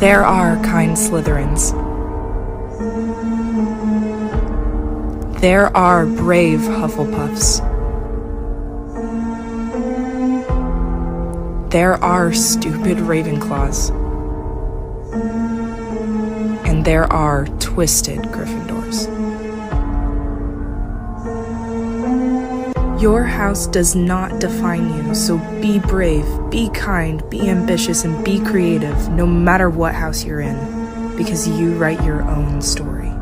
There are kind Slytherins. There are brave Hufflepuffs. There are stupid Ravenclaws. And there are twisted Gryffindors. Your house does not define you, so be brave, be kind, be ambitious, and be creative no matter what house you're in, because you write your own story.